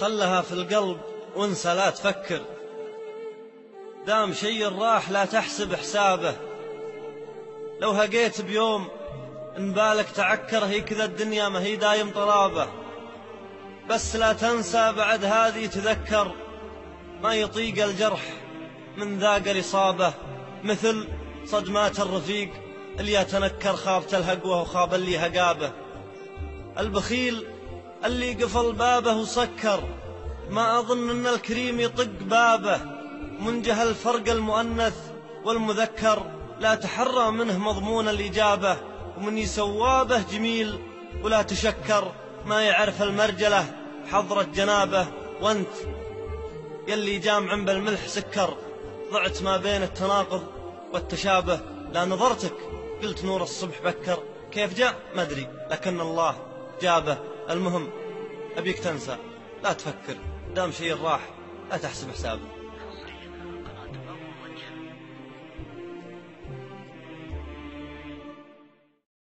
خلها في القلب وانسى لا تفكر. دام شي راح لا تحسب حسابه. لو هقيت بيوم إن بالك تعكر هي كذا الدنيا ما هي دايم طرابه. بس لا تنسى بعد هذه تذكر ما يطيق الجرح من ذاق الإصابة. مثل صدمات الرفيق اللي يتنكر خافت الهقوة وخاب اللي هقابه. البخيل اللي قفل بابه وسكر. ما أظن أن الكريم يطق بابه. منجه الفرق المؤنث والمذكر. لا تحرى منه مضمون الإجابة. ومن يسوابه جميل ولا تشكر. ما يعرف المرجلة حضرة جنابه. وأنت يلي جامع بالملح سكر. ضعت ما بين التناقض والتشابه. لا نظرتك. قلت نور الصبح بكر. كيف جاء؟ ما أدري. لكن الله جابه. المهم أبيك تنسى. لا تفكر. دام شيء راح لا تحسب حسابه